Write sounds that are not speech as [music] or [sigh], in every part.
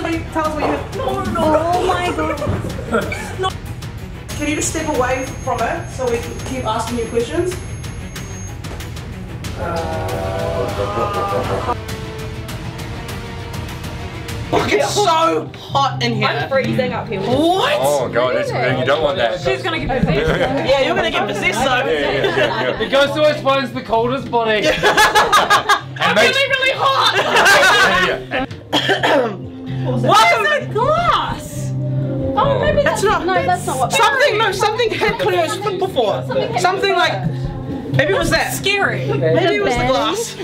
us what you, tell us what you heard. No, no, Oh my god. [laughs] Can you just step away from it so we can keep asking you questions? It's so hot in here. I'm here. freezing up here. What? Oh god, that's you don't want that. She's gonna get possessed. Yeah, you're gonna get possessed though. Yeah, yeah, yeah, The ghost always finds the coldest body. yeah. [laughs] And makes, really hot. [laughs] yeah. Welcome. Glass. Oh, maybe That's that's, not. No, that's not what. Something. No, something hit Cleo's foot before. Something like. Maybe it was that. Scary. Maybe it was the glass.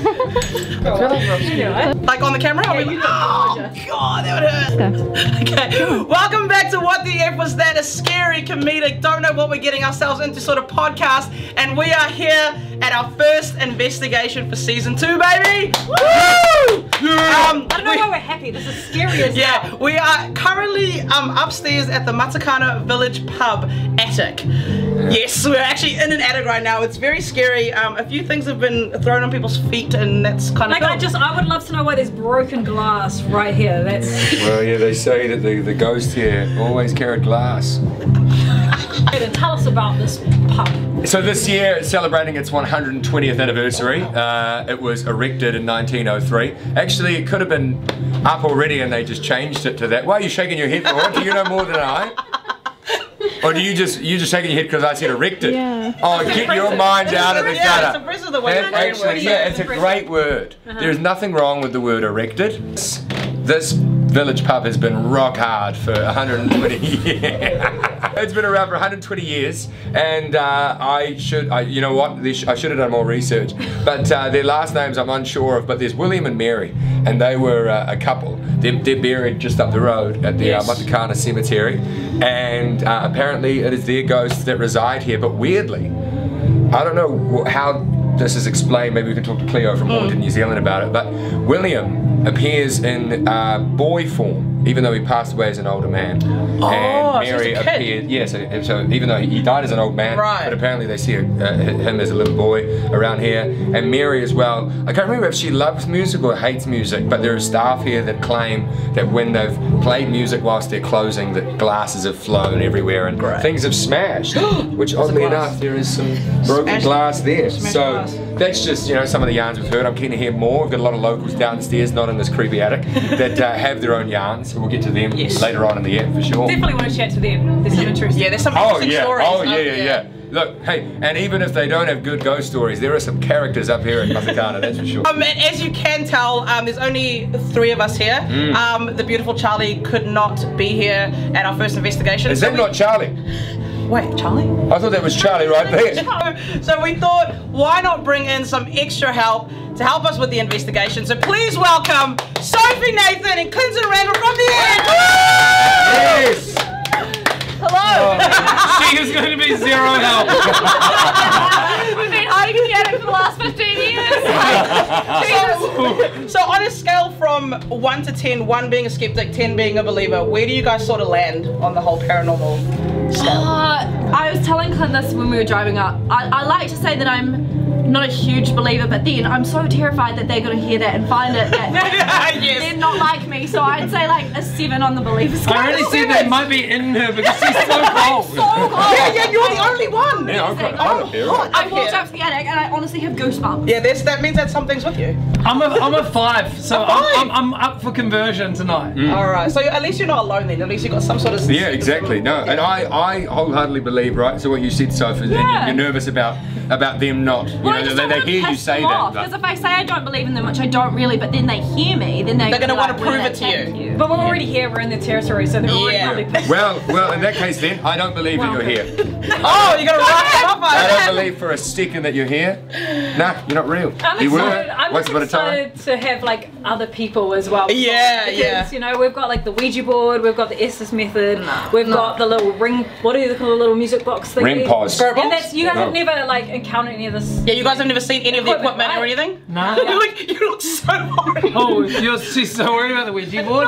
[laughs] Like on the camera? I'll be- oh, God, that would hurt. Okay, welcome back to What the F Was That? A scary comedic, don't know what we're getting ourselves into sort of podcast. And we are here at our first investigation for season two, baby! Woo! Um, I don't know we- why we're happy. This is scary as yeah, hell. we are currently um, upstairs at the Matakana Village Pub attic. Yes, we're actually in an attic right now. It's very scary. Um, a few things have been thrown on people's feet, and that's kind of. Like I just, I would love to know why there's broken glass right here. That's. Well, yeah, they say that the, the ghost here always carried glass. Tell us about this pub. So this year, it's celebrating its 120th anniversary. Uh, it was erected in 1903. Actually, it could have been up already, and they just changed it to that. Why are you shaking your head for? Do you know more than I? Or do you just you just shaking your head because I said erected? Yeah. Oh, get your mind out of the yeah, gutter. it's the way And you phrase actually, it. yeah, it's a great word. There's nothing wrong with the word erected. This village pub has been rock hard for 120 [laughs] years. It's been around for 120 years, and uh, I should, I, you know what, This- I should have done more research. But uh, their last names I'm unsure of, but there's William and Mary, and they were uh, a couple. They're, they're buried just up the road at the Yes. uh, Matakana Cemetery, and uh, apparently it is their ghosts that reside here, but weirdly, I don't know how this is explained. Maybe we can talk to Cleo from Haunted New Zealand about it. But William appears in uh, boy form, even though he passed away as an older man. Oh, and so Mary a kid. appeared. Yeah, so, so even though he died as an old man, Right. but apparently they see uh, him as a little boy around here. And Mary as well. I can't remember if she loves music or hates music, but there are staff here that claim that when they've played music whilst they're closing, that glasses have flown everywhere and Great. things have smashed. [gasps] Which oddly enough, there is some broken glass there. So glass. That's just you know some of the yarns we've heard. I'm keen to hear more. We've got a lot of locals downstairs, not in this creepy attic, [laughs] that uh, have their own yarns. So we'll get to them Yes. later on in the app for sure. Definitely want to chat to them. There's some interesting. Yeah, there's some Oh interesting yeah, stories. oh yeah, up yeah, there. yeah. Look, hey, and even if they don't have good ghost stories, there are some characters up here at Matakana, that's for sure. Um, and as you can tell, um, there's only three of us here. Mm. Um, the beautiful Charlie could not be here at our first investigation. Is so that we- not Charlie? [laughs] Wait, Charlie? I thought that was Charlie right there. [laughs] So we thought, why not bring in some extra help to help us with the investigation? So please welcome Sophie Nathan and Clinton Randell from the end. Yes. Hello. [laughs] she is going to be zero help. [laughs] We've been hiding in the attic for the last 15 years. [laughs] So on a scale from one to 10, one being a skeptic, 10 being a believer, where do you guys sort of land on the whole paranormal scale? Uh, I was telling Clint this when we were driving up. I, I like to say that I'm not a huge believer, but then I'm so terrified that they're going to hear that and find it that [laughs] they're not like me. So I'd say like a seven on the believer scale. I really said that might be in her because she's so [laughs] cold. So cold. Yeah, yeah, you're the only one. Yeah, I'm quite I'm up here. I walked Yeah. up to the attic and I honestly have goosebumps. Yeah, this, that means that something's with you. I'm a, I'm a five, so A five? I'm, I'm, I'm up for conversion tonight. Mm. All right, so at least you're not alone then. At least you got some sort of. Yeah, exactly. No, and I, I wholeheartedly believe, right? So what you said, Sophie, Yeah. you're nervous about about them not, you Well, I know, just they, they hear you say that. Because if I say I don't believe in them, which I don't really, but then they hear me, then they They're gonna wanna prove it to thank you." But we're already here. We're in their territory, so they're already Yeah. probably [laughs] pissed. Well, well, in that case, then I don't believe that you're here. [laughs] Oh, you're gonna rock them up, I don't believe for a second that you're here. Nah, you're not real. I'm you were excited. I'm once just upon a time. excited to have like other people as well. Yeah, because, yeah. You know, we've got like the Ouija board, we've got the Estes method, we've got the little ring. What do you call the little music box thing? Ring pause. Spirit And box? that's you guys No. have never like encountered any of this. Yeah, you guys have never seen any of the Equipment, equipment or right? anything? Nah. [laughs] You look, you look so worried. Oh, you're she's so worried about the Ouija board.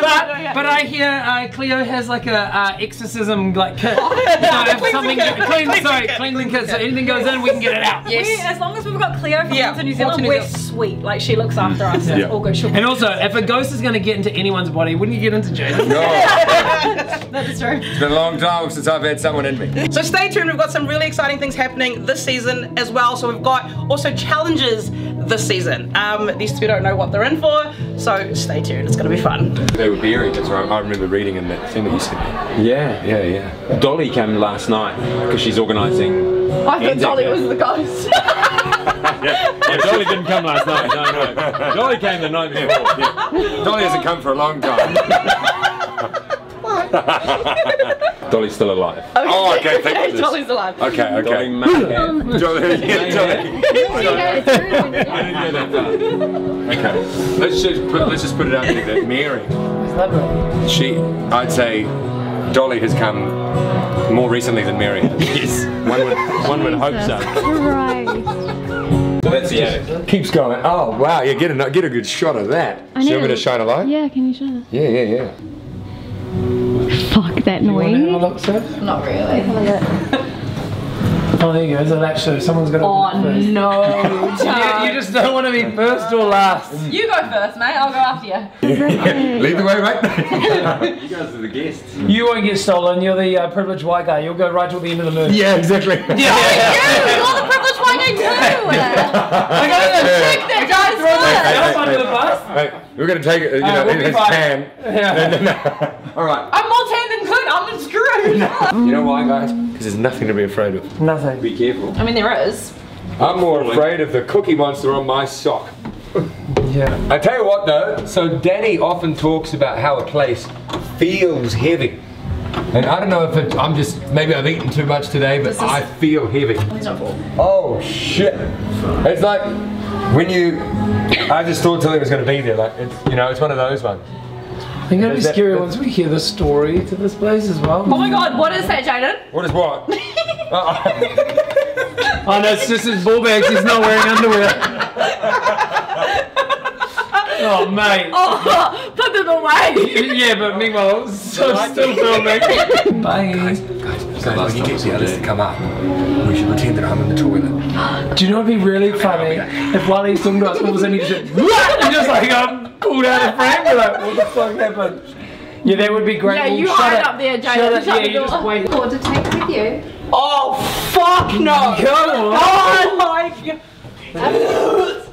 But, but I hear uh, Cleo has like a uh, exorcism like [laughs] kit. so if something kit. clean, Cleansing sorry, kit. cleansing kit. So anything goes in, we can get it out. Yes. We, as long as we've got Cleo from Yeah, New Zealand, New we're Zealand. sweet. Like she looks after us. Yeah. all good. She'll And also, if a ghost is going to get into anyone's body, wouldn't you get into Jaden? No, [laughs] That's true. it's been a long time since I've had someone in me. So stay tuned, we've got some really exciting things happening this season as well. So we've got also challenges this season. Um, these two don't know what they're in for, so stay tuned, it's gonna be fun. They were buried. That's right. I remember reading in that thing that you sent me. Yeah. Yeah, yeah. Dolly came last night because she's organising. I thought Dolly was the ghost. [laughs] Yeah, Dolly didn't come last night. No, no. Dolly came the night before. Dolly hasn't come for a long time. [laughs] Dolly's still alive. Oh, okay, oh, thank [laughs] goodness. Dolly's alive. Okay, Dolly okay. Mayhem. [laughs] Dolly, yeah, [laughs] Dolly. I didn't get that. Okay, let's just put let's just put it out there that Mary, she, I'd say, Dolly has come more recently than Mary has. Yes. One would, one would hope so. Right. So that's the attic. Keeps going. Oh wow, yeah, get a get a good shot of that. I So you know. want me to shine a light? Yeah, can you show us? Yeah, yeah, yeah. Fuck that You want to have a noise. look, sir? Not really. Oh, there you go. So actually, someone's got to Oh first. no. [laughs] You, you just don't want to be first or last. [laughs] You go first, mate. I'll go after you. [laughs] Lead the way, right? You guys are the guests. You won't get stolen. You're the uh, privileged white guy. You'll go right till the end of the movie. yeah, exactly. Yeah. You, you're the privileged white guy too. I got it. Take that guy's first. Jump under the bus. Hey, we're gonna take it, you know, we'll in his fine. can. Yeah. All right. I'm more tan than Clint. I'm screwed. [laughs] You know why, guys? Because there's nothing to be afraid of. Nothing. Be careful. I mean, there is. I'm more afraid of the cookie monster on my sock. Yeah. I tell you what though, so Danny often talks about how a place feels heavy. And I don't know if it, I'm just, maybe I've eaten too much today, but I feel heavy. He's not full. Oh shit. It's like when you, I just thought something was going to be there, like, it's, you know, it's one of those ones. I think it'll be Is that- scary once we hear the story to this place as well. Oh my god, what is that, Jaden? What is what? [laughs] Oh no, it's just his ball bags. He's not wearing underwear. [laughs] oh mate. Oh, put them away. [laughs] Yeah, but meanwhile, so still filming. Bye. guys, when you get the others to come up, we should pretend that I'm in the toilet. [gasps] Do you know what'd be really funny if while he's talking to us, all of a sudden he just and just like um, pulled out a frame. We're like, what the fuck happened? Yeah, that would be great. Yeah, Well, you shut hide it. up there, Shut Jaden. it. Shut Yeah, the you just door. wait. Or to take with you. Oh, fuck no! Come on. Oh my god! [laughs]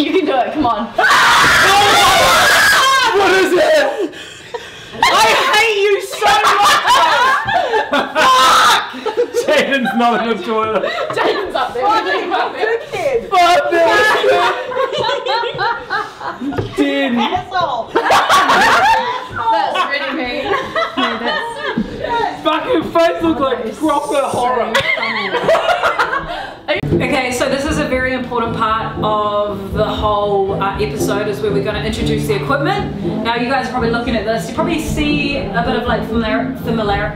You can do it, come on. [laughs] What is it? I hate you so much! Fuck! Jaden's not in the toilet. Jaden's up there. Jaden's up there. Fuck this. Dude. Asshole! That's really mean. Fucking face look like proper horror. [laughs] Okay, so this is a very important part of the whole uh, episode is where we're going to introduce the equipment. Now you guys are probably looking at this, you probably see a bit of like familiar, familiar,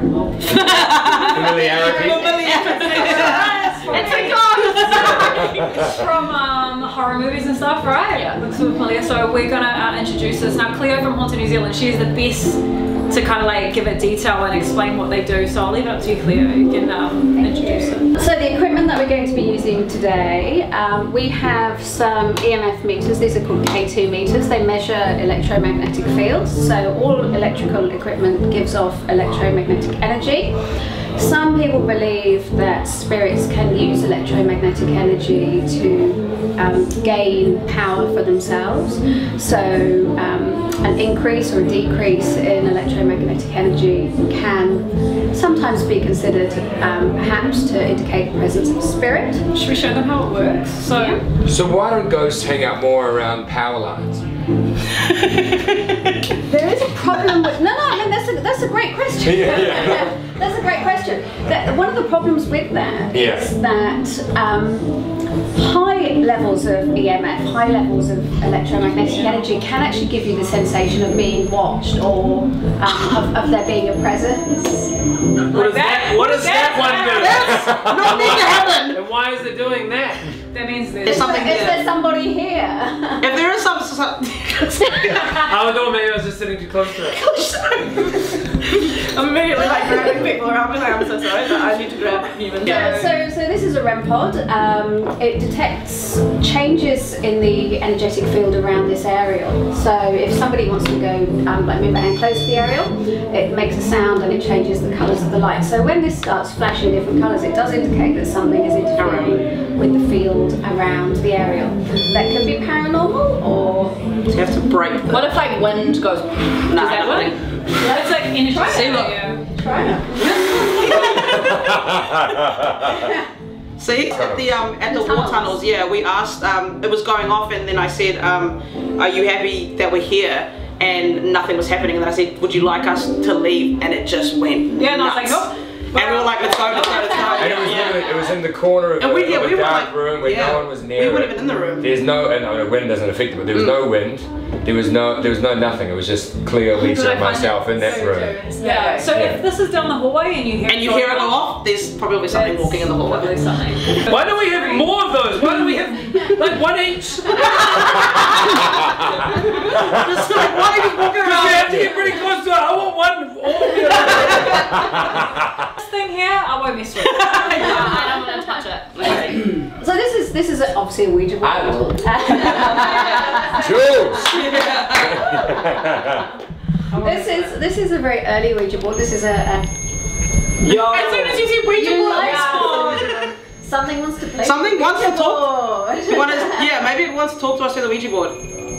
It's a ghost. [laughs] from um, horror movies and stuff, right? Yeah. Looks familiar. So we're gonna uh, introduce this. Now Cleo from Haunted New Zealand, she's the best to kind of like give it detail and explain what they do. So I'll leave it up to you, Cleo. You can um, introduce it. So the equipment that we're going to be using today, um, we have some EMF meters. These are called K2 meters. They measure electromagnetic fields. So all electrical equipment gives off electromagnetic energy. Some people believe that spirits can use electromagnetic energy to um, gain power for themselves. So um, an increase or a decrease in electromagnetic energy can sometimes be considered um, perhaps to indicate the presence of a spirit. Should we show them how it works? So So why don't ghosts hang out more around power lines? There is a problem with no, no. I mean that's a that's a great question. Yeah, yeah. that's a great question. That, one of the problems with that is Yeah. that um, high levels of EMF, high levels of electromagnetic energy, can actually give you the sensation of being watched or um, of, of there being a presence. What is that? What does that one do? Not need to happen! And why is it doing that? That means There's there's something Is there somebody here? If there is some, some I don't know, maybe I was just sitting too close to it. [laughs] [laughs] Immediately like grabbing people around me like I'm so sorry, but I need to grab Newman. Yeah, so, so this is a REM pod. Um, it detects changes in the energetic field around this aerial. So if somebody wants to go, um, like move a hand close to the aerial, it makes a sound and it changes the colours of the light. So when this starts flashing different colours, it does indicate that something is interfering with the field around the aerial. That could be paranormal or You have to break the... What if like wind goes? Nah, Does that I work? It's like energy. See, look. Yeah. [laughs] See, at the um, at the war tunnels. tunnels, yeah, we asked. Um, it was going off, and then I said, um, "Are you happy that we're here?" And nothing was happening. And then I said, "Would you like us to leave?" And it just went. Yeah, and I was like, nuts. Nope. And we were like, "Let's go, let's go, let's go." And it was, Yeah. literally- it was in the corner of, And a, we- yeah, of a we were dark like- room where yeah. no one was near We it. weren't even in the room. There's no, and the wind doesn't affect it, but there was mm. no wind. There was no, there was no nothing. It was just clear Lisa, and myself in that room. Yeah. So Yeah. if this is down the hallway and you hear And you hear it go off, there's probably something walking in the hallway. Probably something. Why don't we have more of those? Why don't we have like one each? [laughs] [laughs] Just like, why are you walking We around? have to get pretty close to it. I want one. All of you. This thing here, I won't mess with. [laughs] I don't want to touch it. so this is this is obviously a Ouija board. I will. [laughs] Jules! [laughs] this is this is a very early Ouija board. This is a, a Yo. As soon as you see Ouija You board, like something wants to play. Something wants to talk. talk. Wanna, yeah, maybe it wants to talk to us through the Ouija board. Do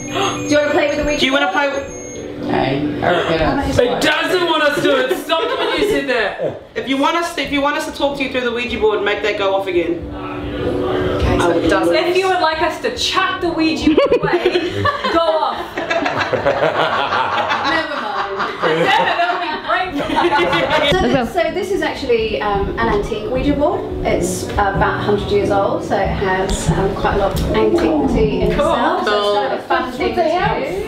you want to play with the Ouija board? Do you want to board? play? With- It doesn't want us to. It stopped when you said that. If you want us, if you want us to talk to you through the Ouija board, make that go off again. Okay, so it doesn't. If you would like us to chuck the Ouija board away, go off. [laughs] Never mind. Damn it, that'll be great. So, so this is actually um, an antique Ouija board. It's about 100 years old, so it has um, quite a lot of antiquity in itself. So it's kind of a fun thing to use. Oh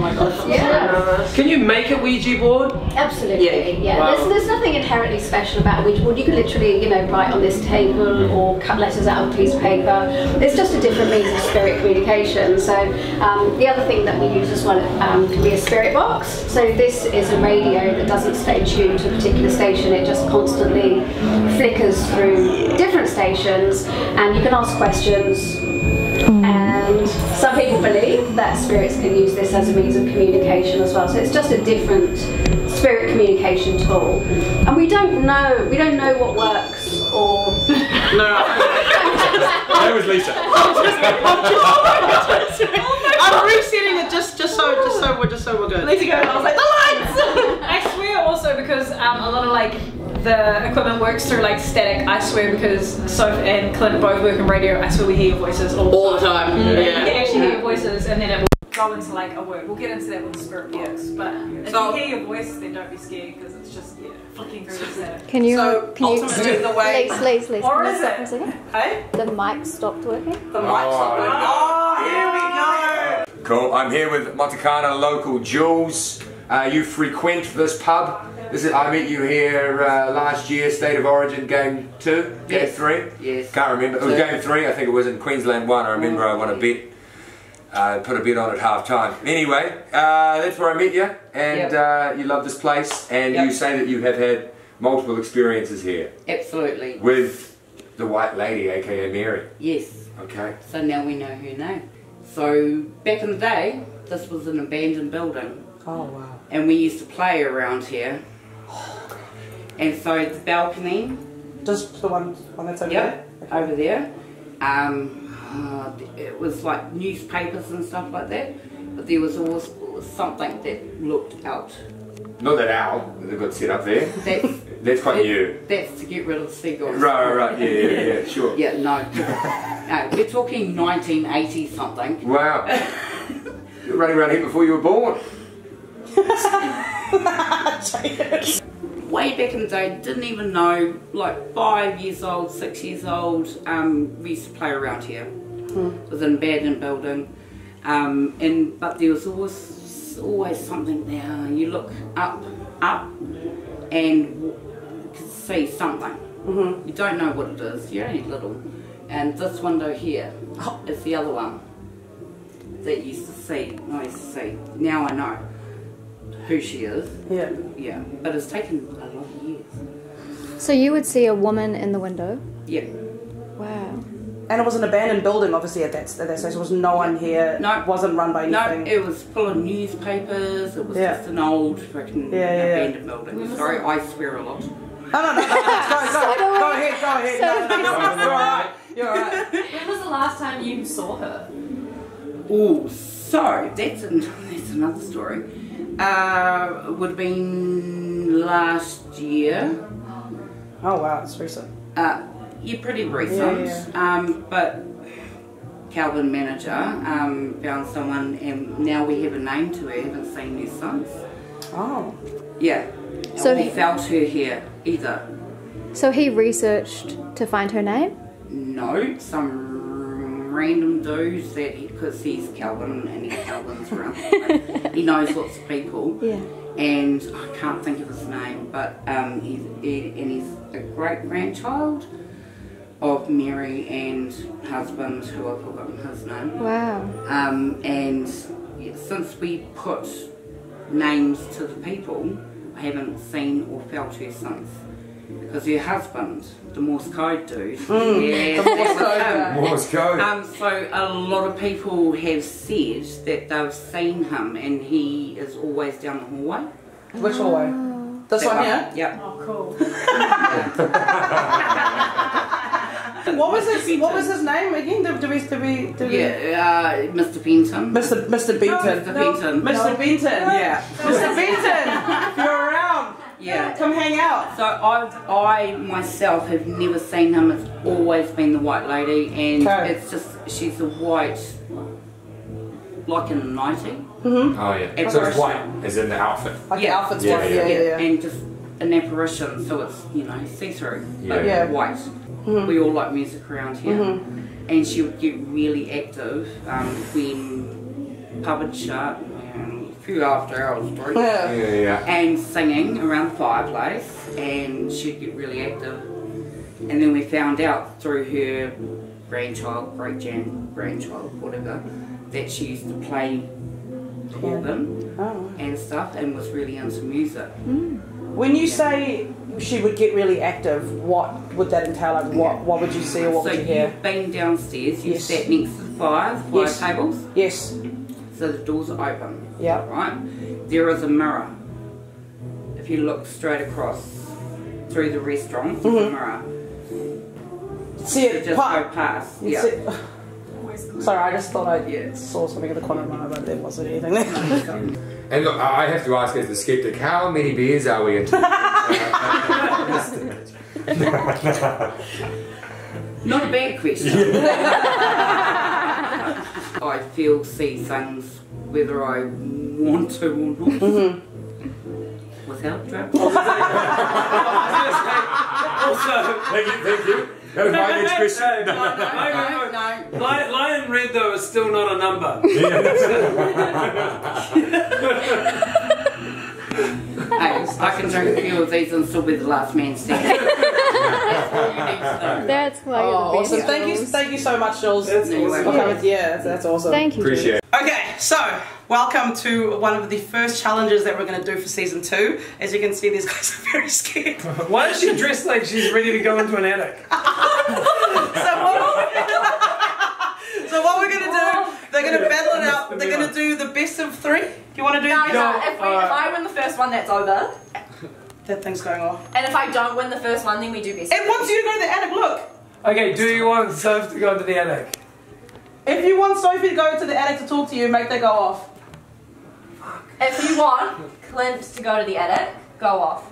my god. Yeah. Can you make a Ouija board? Absolutely, Yeah. yeah. Wow. There's, there's nothing inherently special about a Ouija board. You can literally, you know, write on this table or cut letters out of a piece of paper. It's just a different means of spirit communication. So um, the other thing that we use as well um, can be a spirit box. So this is a radio that doesn't stay tuned to a particular station. It just constantly flickers through different stations, and you can ask questions. And some people believe that spirits can use this as a means of communication as well. So it's just a different spirit communication tool. And we don't know we don't know what works or [laughs] No. That was [laughs] Lisa. I'm resetting it just just so just so we're just so we're good. Let's go. I was like, the lights! I swear also because um, a lot of like the equipment works through like static. I swear because Soph and Clint both work in radio. I swear we hear your voices all the All the time. time. You can Yeah. actually hear your voices and then it will go into like a word. We'll get into that with the spirit box. But if So- you hear your voice, then don't be scared because it's just yeah, flicking through the static. Can you, So can you, ultimately the way Lace, Lace, Lace, Or can you is stop it? for a second? Hey? The mic stopped working? The mic's stopped working. Oh, here we go. Cool. I'm here with Matakana local Jules. Uh, you frequent this pub. This is, I met you here uh, last year, State of Origin Game 2, Game Yes. 3. Yes. Can't remember. It was Game 3, I think it was in Queensland 1. I remember I won a bet. Uh, put a bet on at half time. Anyway, uh, that's where I met you, and uh, you love this place, and Yep. you say that you have had multiple experiences here Absolutely. with the White Lady, aka Mary. Yes. Okay. So now we know her name. So back in the day, this was an abandoned building. Oh wow. And we used to play around here. And so the balcony, Just the one one that's over yep, over there. Um, uh, it was like newspapers and stuff like that. But there was always something that looked out. Not that owl that they've got set up there. That's, [laughs] That's quite new. that's to get rid of seagulls. Right, right, right. Yeah, yeah, yeah, [laughs] sure. Yeah, no. no. We're talking 1980 something. Wow. you [laughs] were running around here before you were born. Way back in the day, didn't even know, like five years old, six years old, um, we used to play around here. It was an abandoned building. Um, and But there was always, always something there. You look up, up, and you can see something. You don't know what it is, you're only little. And this window here is the other one. that used to see, I used to see. Now I know who she is. Yeah. Yeah, but it's taken a lot of years. So you would see a woman in the window? Yeah. Wow. And it was an abandoned building, obviously, at that, at that stage. There was no one here. No. Wasn't run by anything. No, it was full of newspapers. It was Yeah. just an old freaking Yeah, yeah, yeah. abandoned building. Sorry, I swear a lot. No, no, no, no, no, [laughs] go, go, go ahead, go ahead. No, no, no, no, you're alright. You're alright. [laughs] When was the last time you saw her? Oh, so that's an, [laughs] that's another story. Uh, would have been last year. Oh wow, it's recent. Uh, yeah, pretty recent. Yeah, Um, but Calvin manager um, found someone, and now we have a name to her. Haven't seen her since. Oh. Yeah. So or he- felt her here either. So he researched to find her name? No, some random dudes that he because he's Calvin and he's Calvin's around. [laughs] he knows lots of people. Yeah. And I can't think of his name, but um, he's he, and he's a great grandchild of Mary and husband, who I've forgotten his name. Wow. Um, and since we put names to the people, I haven't seen or felt her since. Because your husband, the Morse code dude, yeah, the Morse that code him. Morse code. Um, so a lot of people have said that they've seen him and he is always down the hallway. Which hallway? This That one here? Yep. Oh, cool. [laughs] What was his What was his name again? Did, did we did we did we? Yeah, uh, Mr. Benton. Mr. Mr. Benton. Mr. Benton. Mr. Benton. Yeah. Mr. Benton. [laughs] You're around. Yeah. Come hang out. So I, I myself have never seen him. It's always been the white lady, and Okay. it's just she's a white, like in a nightie. Mm-hmm. Oh yeah. It's So it's white, is in the outfit. Like Yeah. the outfits Yeah, one. yeah, Yeah, yeah, yeah. and just an apparition, so it's you know see through, but Yeah. Yeah. white. Mm-hmm. We all like music around here, mm-hmm. and she would get really active um, when pub had shut, and a few after hours break. Yeah. Yeah, yeah. and singing around the fireplace, and she'd get really active. And then we found out through her grandchild, great grand grandchild, whatever, that she used to play organ Oh. and stuff, and was really into music. Mm. When you say she would get really active, what would that entail? Like, what what would you see or what so would you hear? you've been downstairs, you Yes. sat next to the fire, the fire Yes. tables, Yes. so the doors are open. Yeah. right? There is a mirror. If you look straight across through the restaurant, there's a mm-hmm. mirror. See You it. just pa- go past. you Yeah. see- [laughs] Sorry, I just thought I Yeah. saw something in the corner of my eye, but there wasn't anything there. [laughs] And look, I I have to ask as the skeptic, how many beers are we into? [laughs] Not a bad question. I feel, see things whether I want to or not. Mm-hmm. Without drug. [laughs] Also, thank you, thank you. That was my [laughs] next question. no, [laughs] no, no, no. Lion, Lion Red though is still not a number. Hey, I can drink a few of these and still be the last man standing. That's all you need to know. That's why Oh, you're the oh, awesome! Thank you, thank you so much, Jules. That's awesome. welcome. Okay, yeah, that's, that's awesome. Thank you. Appreciate it. Okay, so welcome to one of the first challenges that we're going to do for season two. As you can see, these guys are very scared. so [laughs] Why is she dressed like she's ready to go into an attic? [laughs] what? so what we're going to do? They're going to battle it out. They're going to do the best of three. Do you want to do? No, the no, if, we, if uh, I win the first one, that's over. Of- That thing's going off. And if I don't win the first one, then we do best. It wants you to go to the attic. Look. Okay, do you want Soph to go into the attic? If you want Sophie to go to the attic to talk to you, make that go off. If you want Clint to go to the attic, go off.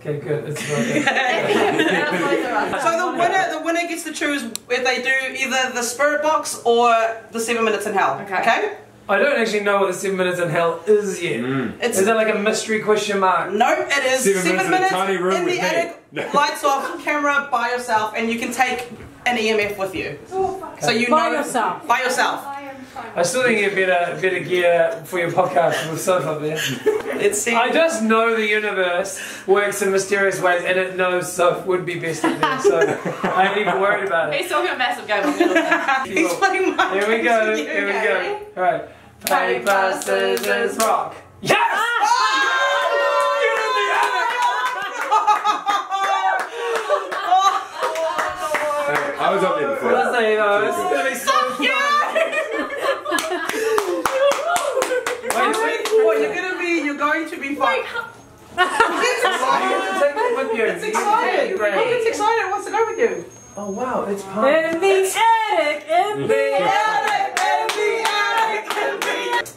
Okay, good. It's [laughs] okay. That's both of us. So the winner, the winner gets to choose if they do either the spirit box or the seven minutes in hell. Okay. Okay. I don't actually know what the seven minutes in hell is yet. Mm. It's Is that like a mystery question mark? no, it is Seven seven, minutes in a minutes tiny room in with the me. attic, [laughs] lights off, camera by yourself, and you can take an EMF with you. So you By know yourself. By yourself. I still think you better better gear for your podcast with Soph up there. [laughs] Let's. I just know the universe works in mysterious ways, and it knows Soph would be best at there, so I ain't even worried about it. He's talking a massive game of. [laughs] He's playing my Here we go. Here we go. All right. Paper, scissors, rock. Yes! Ah! Ah! I was up there before. Let's say though, it's gonna be so fun. Wait, wait, What you're gonna be? You're going to be fine. It's You excited. have to take it with you. It's excited. Look, it's excited. It wants to go with you. Oh wow, it's punk. In the attic, in the [laughs]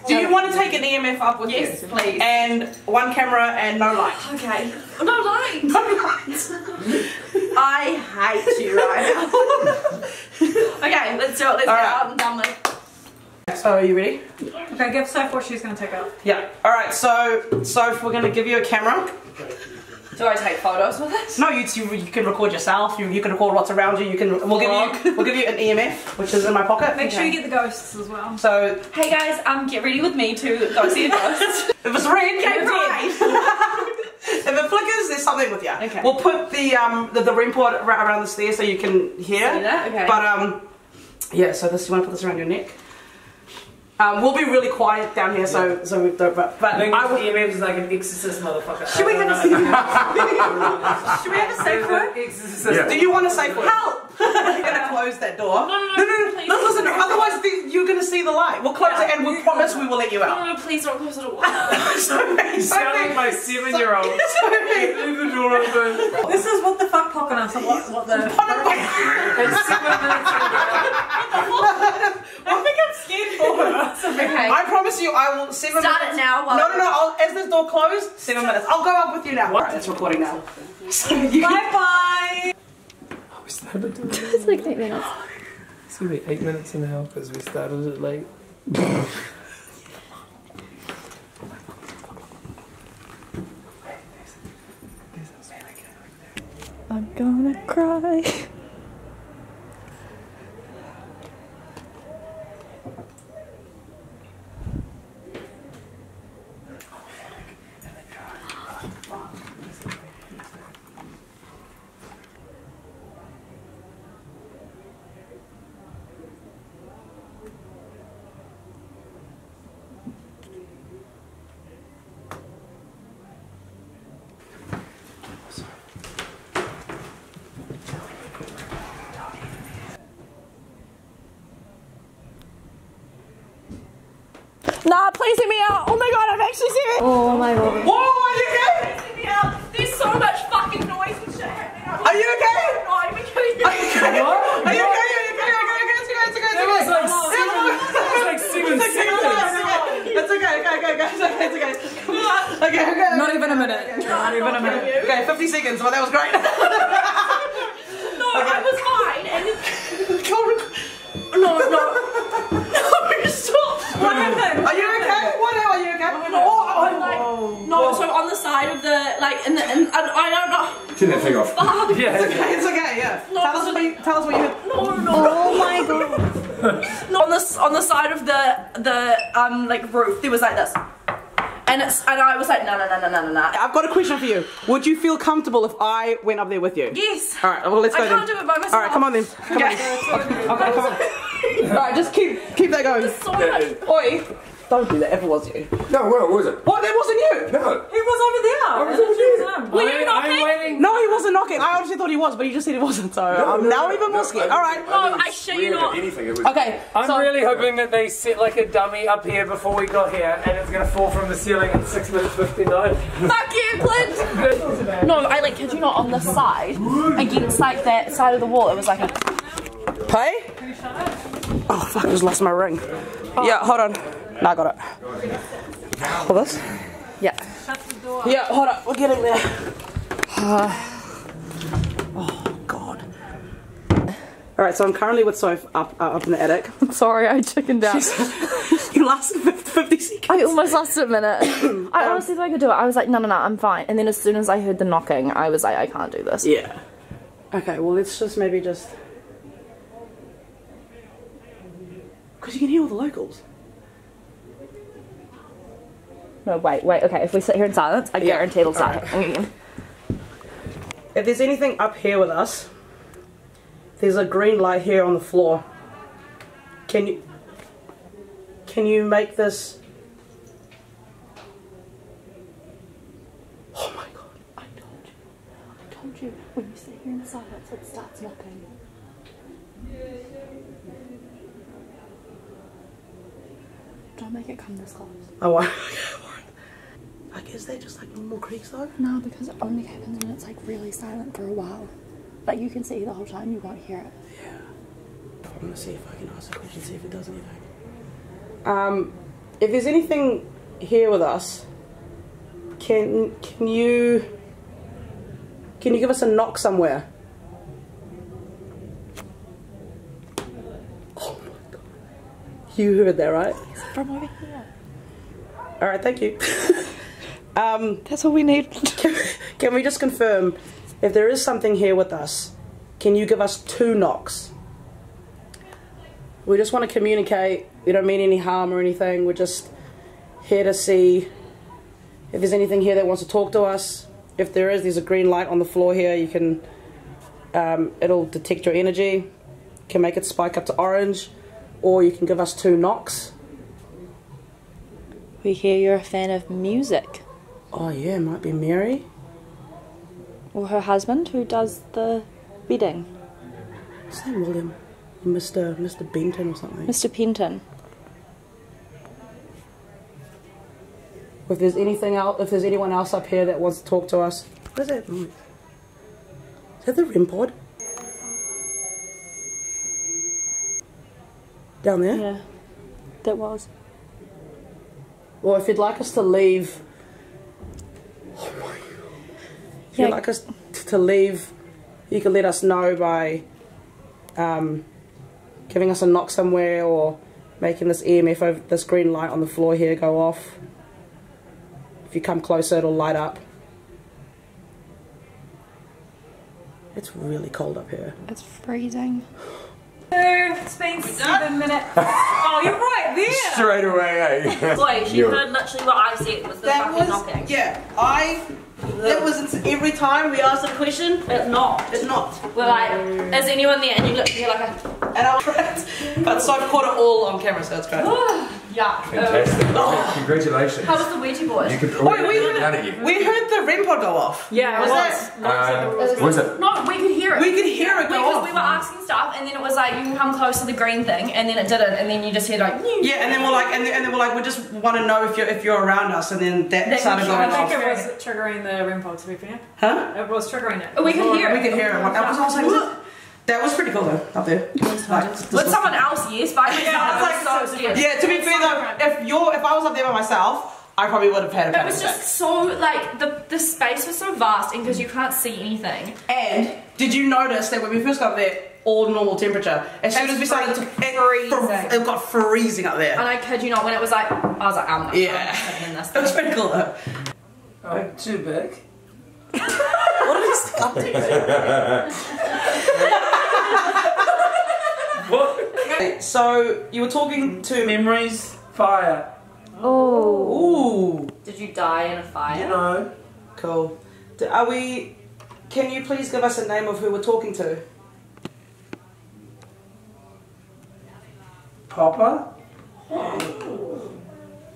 Do you want to take an EMF up with Yes, you? please. And one camera and no light. Okay. No light. No light. [laughs] I hate you right now. [laughs] okay, let's do it. Let's All get right. out and done with. So are you ready? Okay, give Soph what she's gonna take up. Yeah. All right. So, so we're gonna give you a camera. Do I take photos with it? No, you, you you can record yourself. You, you can record what's around you. You can. We'll give you. We'll give you an EMF, which is in my pocket. Make sure you get the ghosts as well. So Hey guys, um, get ready with me to go see a ghost. [laughs] if it's red, Okay, it's right. if it flickers, there's something with you. Okay. We'll put the um the, the REM pod ra- around the stairs so you can hear. See that? Okay. But um, yeah. So this you want to put this around your neck. Um, we'll be really quiet down here, so so we don't. But, but I think I will. EMF is like an exorcist motherfucker. Should we have a a [laughs] Should we have a safe word? exorcist? Yeah. Do you want to say for Help! [laughs] You're gonna close that door. No, no, no, no, no, no. no listen. Otherwise, the, you're gonna see the light. We'll close it, and we promise we will let you out. no, no, please don't close the door. so me, so sound like my seven-year-old. so me. [laughs] Leave the door open. This is what the fuck popping us and what, what the. It's seven minutes I think I'm scared for her. Okay. I promise you, I will seven Start minutes. it now. While No, no, no. I'll, as this door closed, seven minutes. I'll go up with you now. Alright, it's recording now. So you Bye bye. Oh, we started doing it. [laughs] It's like eight minutes. It's gonna be eight minutes now because we started it late. [laughs] I'm gonna cry. Nah, please let me out. Oh my god, I'm actually serious. Oh my god. Whoa, are you okay? Let me out. There's so much fucking noise and shit happening. Are you okay? not even kidding. Are you okay? [laughs] Are you okay? Are you okay? Are you okay? It's okay. It's okay. It's okay. It's like seven, it's like seven It's okay. seconds. It's okay. Okay. Okay. Okay. It's okay. It's okay. Okay. Okay. Not even a minute. Not even a minute. Okay. 50 seconds. Well, that was great. [laughs] No, I was fine. And then, Come on. no, no. No, stop. What happened? Are you okay? What? Are you okay? No, I'm like, no, so on the side of the, like, in the, in, I, I don't know. Turn that thing off. Fuck. [laughs] Yeah. Okay, it's okay, yeah. No, tell us what you tell us what you. No, no, Oh my god. [laughs] no. On the, on the side of the, the, um, like, roof, there was like this. And it's, and I was like, no, no, no, no, no, no, no. I've got a question for you. Would you feel comfortable if I went up there with you? Yes. All right, well let's go I then. can't do it by myself. All right, come on then. [laughs] Come okay. on. Okay, come on. All right, just keep keep that going. So much. Oi, don't do that Ever was you. No, what was it? What? That wasn't you. No. He was over there. It was him. Were you I, not I'm there? waiting. No, he wasn't knocking. I honestly thought he was, but he just said he wasn't. So I'm um, no, now no, even more no, scared. I All right. No, didn't oh, I shit swear you at not. Anything. It was. Okay. I'm so, really hoping that they set like a dummy up here before we got here and it's gonna fall from the ceiling in 6 minutes 59. Fuck you, Clint. [laughs] No, I like kid you not on the side against like that side of the wall. It was like a. Pay? Oh fuck! I just lost my ring. Yeah, hold on. No, I got it. Hold this. Yeah. Yeah, hold up. We're getting there. oh god. All right, so I'm currently with Soph up uh, up in the attic. I'm [laughs] sorry, I chickened out. you lasted [laughs] 50, 50 seconds. I almost lasted a minute. [coughs] I honestly thought I could do it. I was like, no, no, no, I'm fine. And then as soon as I heard the knocking, I was like, I can't do this. Yeah. Okay, well let's just maybe just. Because you can hear all the locals. No, wait, wait. Okay, if we sit here in silence, I Yeah. guarantee it'll start. Mm-hmm. If there's anything up here with us, there's a green light here on the floor. Can you can you make this? Oh my god! I told you. I told you. When you sit here in silence, it starts knocking. Don't make it come this close. Oh, [laughs] I Like, is that just like normal creeks though? No, because it only happens when it's like really silent for a while. Like you can see the whole time, you won't hear it. Yeah. I'm gonna see if I can ask a question, see if it does anything. Um, if there's anything here with us, can can you can you give us a knock somewhere? Oh my god! You heard that, right? From over here. All right, thank you. [laughs] um, That's all we need. [laughs] can, can we just confirm if there is something here with us? Can you give us two knocks? We just want to communicate. We don't mean any harm or anything. We're just here to see if there's anything here that wants to talk to us. If there is, there's a green light on the floor here. You can, um, it'll detect your energy, can make it spike up to orange, or you can give us two knocks. We hear you're a fan of music. Oh yeah, it might be Mary. Or her husband, who does the bidding. What's his name? William, Mr. Mr. Benton or something. Mr. Penton. If there's anything else, if there's anyone else up here that wants to talk to us, what is that noise? Is that the REM pod? Down there? Yeah. That was. Or if you'd like us to leave, oh my, Yeah. you'd like us to leave, you can let us know by um, giving us a knock somewhere or making this EMF, over, this green light on the floor here go off. If you come closer, it'll light up. It's really cold up here. It's freezing. It's been seven minutes. [laughs] Oh, you're right there. Straight away, eh? [laughs] Boy, she You're- heard literally what I said was the That fucking was knocking. yeah. I that was every time we asked a question. It's not. It's not. We're like, is anyone there? And you literally hear like a. And I [laughs] was but so I've caught it all on camera, so it's great. Yeah. Fantastic. Congratulations. How was the Ouija board? You could Wait, we already heard, done it. we heard the REM pod go off. Yeah, it Was was. that- Uh, was it? No, we could hear it. We could hear it Because off. we were asking stuff, and then it was like, you can come close to the green thing, and then it didn't, and then you just hear like, Yeah, and then we're like, and then, and then we're like, we just want to know if you're if you're around us, and then that, That started we going I off. think it was triggering the REM pod, to be fair. Huh? It was triggering it. Oh, we could hear it. We could hear it. Like, I was, I like, that was pretty cool though, up there. Like, With someone else, yes, but I Yeah, I was like, so scared. yeah, to be fair though, if you're if I was up there by myself, I probably would have had a It was just so like the the space was so vast, and because you can't see anything. And did you notice that when we first got there, all normal temperature, as soon It's as we started to, it, freezing. it got freezing up there. And I kid you not, when it was like, I was like, I'm not, Yeah. I'm not in this. [laughs] It was pretty cool though. Oh, too big. What did he say? [laughs] Up What? So you were talking to. Memories, fire. Oh. Ooh, Did you die in a fire? You know, cool. Are we? Can you please give us a name of who we're talking to? Papa.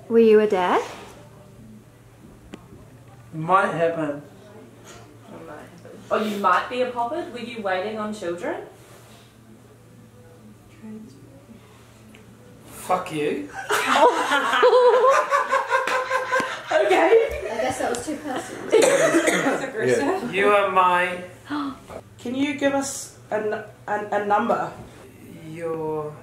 Were you a dad? Might happen. Or oh, you might be a poppet. Were you waiting on children? Fuck you. [laughs] Okay. I guess that was too personal. [laughs] That's aggressive. You are my. [gasps] Can you give us a number? Your.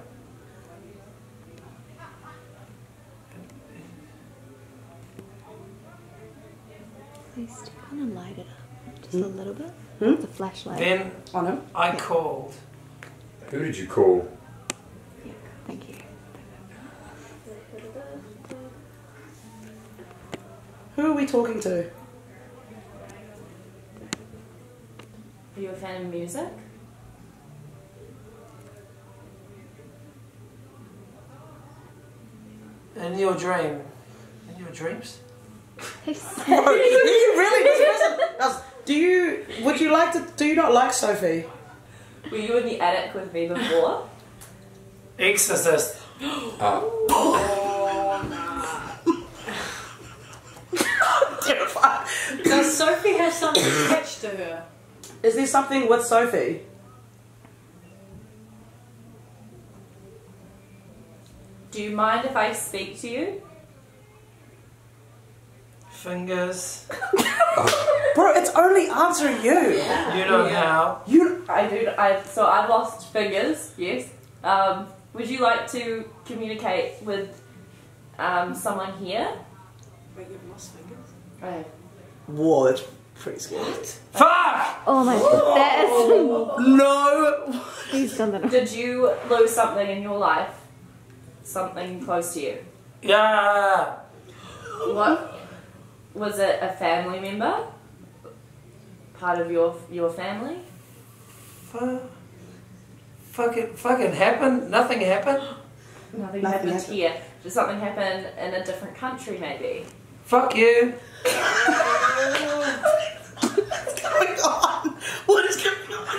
Please, do you want to light it up just a little bit? Hmm? The flashlight. Then On him. I called. Who did you call? Talking to? Are you a fan of music? In your dream. In your dreams? Bro, [laughs] you really this person does. Do you? Would you like to? Do you not like Sophie? Were you in the attic with me before? Exorcist. Terrified. [gasps] Oh. Does Sophie have something attached to her? Is there something with Sophie? Do you mind if I speak to you? Fingers. [laughs] Bro, it's only answering you. You know how. You. I do. I so I've lost fingers. Yes. Um, would you like to communicate with um, someone here? Wait, you've lost fingers. Okay. Whoa, that's pretty scary. Fuck! Oh my god, that is. No. Please don't let him. Did you lose something in your life? Something close to you? Yeah. What was it? A family member? Part of your your family? Fuck. Fucking, fucking happened? Nothing happened? Nothing, Nothing happened happened. here. Did something happen in a different country, maybe? Fuck you. [laughs] What's [laughs] going on? What is going on?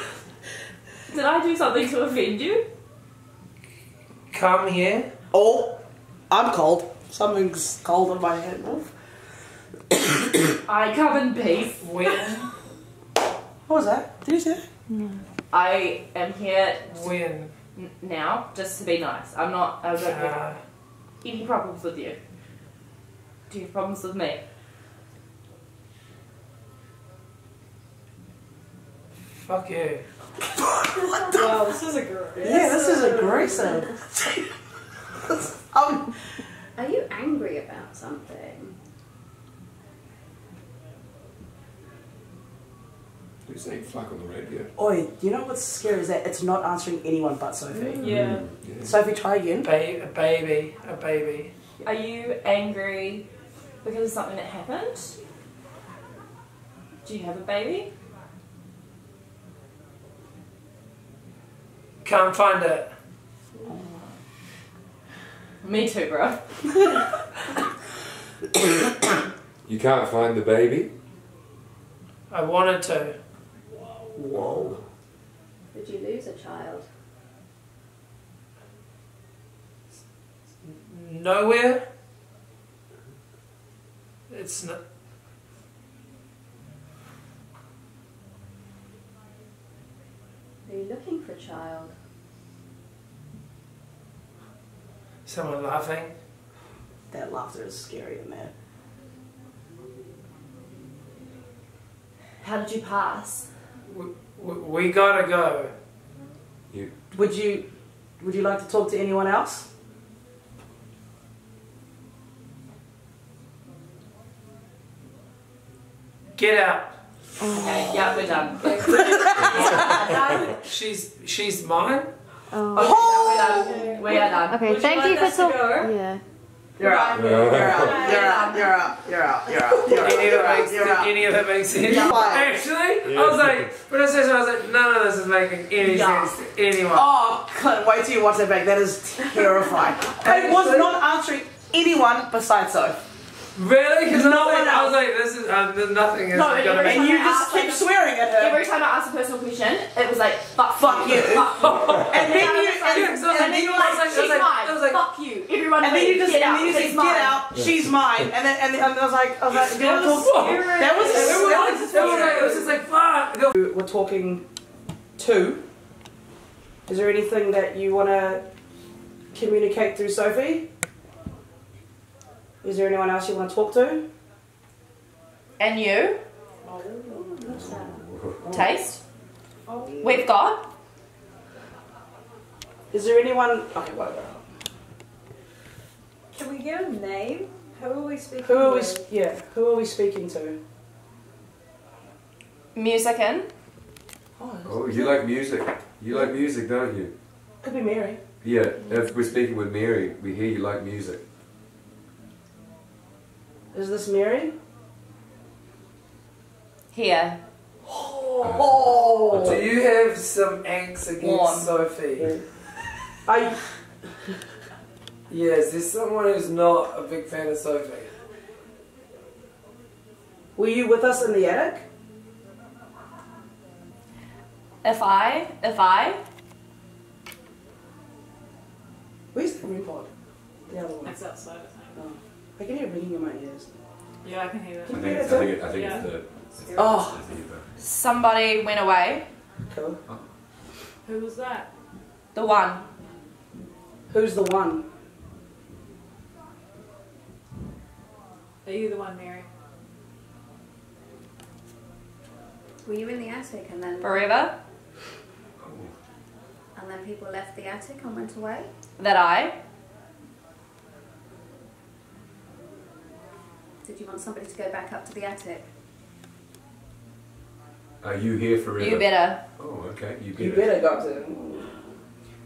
Did I do something to offend you? Come here. Oh, I'm cold. Something's cold on my head. Wolf. [coughs] I come in peace. [coughs] When? What was that? Did you say? I am here When? n- now just to be nice. I'm not. I don't have Uh, any problems with you. Do you have problems with me? Fuck you. Wow, this is a girl. Yeah, this is a aggressive. [laughs] um, Are you angry about something? Who's saying fuck on the radio? oi, you know what's scary is that it's not answering anyone but Sophie. Yeah. Sophie, try again. Ba- a baby. A baby. Are you angry because of something that happened? Do you have a baby? Can't find it. Me too, bro. You can't find the baby? I wanted to. Whoa. Did you lose a child? Nowhere. It's not. Are you looking for a child? Someone laughing. That laughter is scary in there. How did you pass? We, we, we gotta go. You. Would you, would you like to talk to anyone else? Get out. Okay, yeah, we're done. She's she's mine. Oh. Okay, we're done. We are done. Okay, Would you thank like you for us to talking. go? Yeah. You're out. You're out. You're out. You're out. You're out. You're out. You're out. Any of You're that out. makes You're out. any of that makes sense? Yeah. Actually, I was like, when I said so, I was like, none of this is making any Yeah. sense to anyone. Oh, God, wait till you watch that back. That is terrifying. I was not answering anyone besides Soph. Really? Because No I, was one like, I was like, this is um, there's nothing is No, gonna every make And you just keep like, swearing at her. Every time I asked a personal question, it was like, fuck, Fuck you. Fuck you. [laughs] And then you, And and, Yeah, 'cause I was then like, you like, like, She's mine. I was like, fuck you. Everyone and then you just, get and out. then you She's just mine. get out. She's mine. And then, and then I was like, I was like, That was talk? scary. That was, it was, that was was it was just like, fuck. We're talking to. Is there anything that you want to communicate through Sophie? Is there anyone else you want to talk to? And you? Taste? We've got? Is there anyone? Okay, wait, wait. Can we get a name? Who are we speaking Who are we? with? Yeah, who are we speaking to? Music in? Oh, oh you like music. You like music, don't you? Could be Mary. Yeah, if we're speaking with Mary, we hear you like music. Is this Mary? Here. Oh. Do you have some angst against Warm. Sophie? I. Yes, there's someone who's not a big fan of Sophie. Were you with us in the attic? If I, if I, Where's the REM pod? The other one. It's outside, I think. Oh. Oh. I can hear ringing in my ears. Yeah, I can hear it. I think it's, I think, it, I think Yeah. it's the. Oh. it's somebody went away. Cool. Who was that? The one. Who's the one? Are you the one, Mary? Were you in the attic and then Forever. and then people left the attic and went away? That I. Did you want somebody to go back up to the attic? Are you here forever? You better. Oh, okay. You better. You better. better go up to.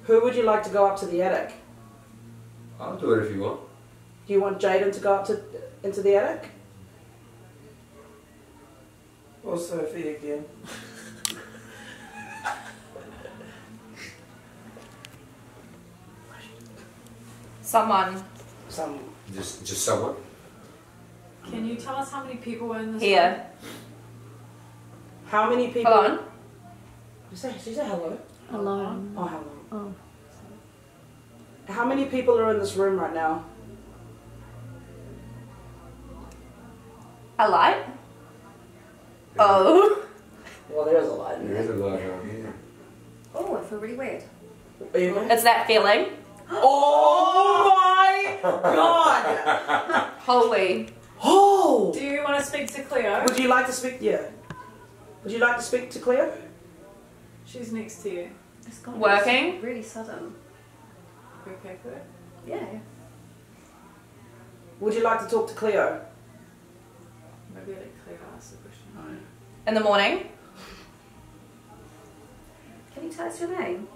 Who would you like to go up to the attic? I'll do it if you want. Do you want Jaden to go up to into the attic? Or Sophie again. Someone Some. Just, just someone. Can you tell us how many people were in this here. How many people? Hold on. She say, she say hello. Alone. Oh, hello. Oh. How many people are in this room right now? A light. Oh. Well, there is a light There is a lot of yeah. Oh, I feel really weird. Are? It's that feeling. [gasps] Oh my [laughs] god! Holy. Oh! Do you want to speak to Cleo? Would you like to speak? Yeah. Would you like to speak to Cleo? She's next to you. It's gone Working? really sudden. You okay, Cleo? Yeah. Would you like to talk to Cleo? Maybe let Cleo ask the question. In the morning. Can you tell us your name?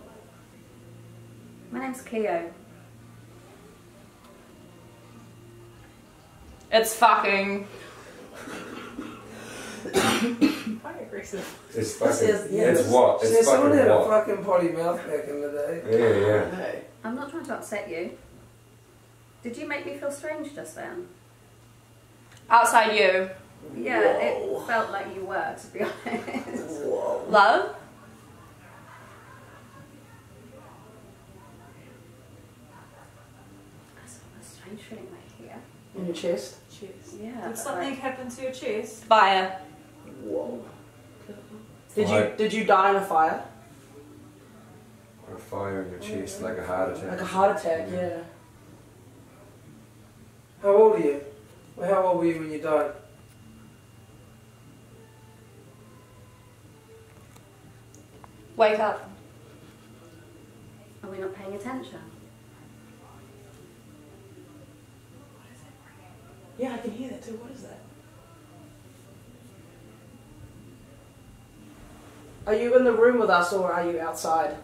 My name's Cleo. It's fucking. Quite aggressive. It's fucking. is- yeah, it's it's- what? Yeah, It's someone fucking had a what? fucking potty mouth back in the day. Yeah, yeah. Hey. I'm not trying to upset you. Did you make me feel strange just then? Outside you. Yeah, Whoa. it felt like you were, to be [laughs] honest. Whoa. Love. I a strange feeling right here. In your chest? Cheers. Yeah. Did something happen to your chest? Fire. Whoa. Did you did you die in a fire? Or a fire in your chest, like a heart attack. Like a heart attack, yeah. How old are you? Well, how old were you when you died? Wake up. Are we not paying attention? Yeah, I can hear that too. What is that? Are you in the room with us or are you outside?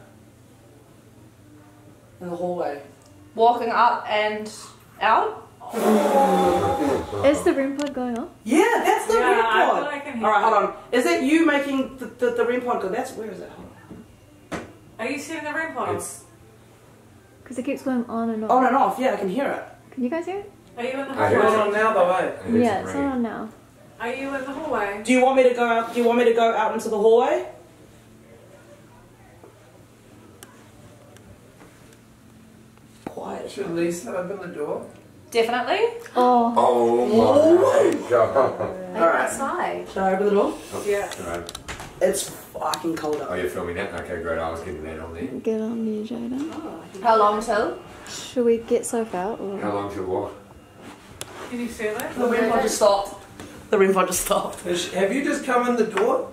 In the hallway? Walking up and out. Is the REM pod going off? Yeah, that's the Yeah, REM pod. thought I can hear Alright, hold on. Is that you making the, the, the REM pod go? That's where is it? Are you seeing the REM pod? It's Because it keeps going on and off. On and off, yeah, I can hear it. Can you guys hear it? Are you in the I hear What's it. hallway? on now though, eh? it's yeah, it's on now. Are you in the hallway? Do you want me to go out? Do you want me to go out into the hallway? Quiet. Should Lisa open the door? Definitely. Oh. Oh my god. Maybe Alright. outside. Should I open the door? Yeah. Alright. It's fucking cold Oh, you're filming that? Okay, great. I was getting that on there. Get on me, Jada. Oh, How long till? Should we get Soph out? Or? How long till what? Can you feel it? The REM pod just stopped. The REM pod just stopped. Is- Have you just come in the door?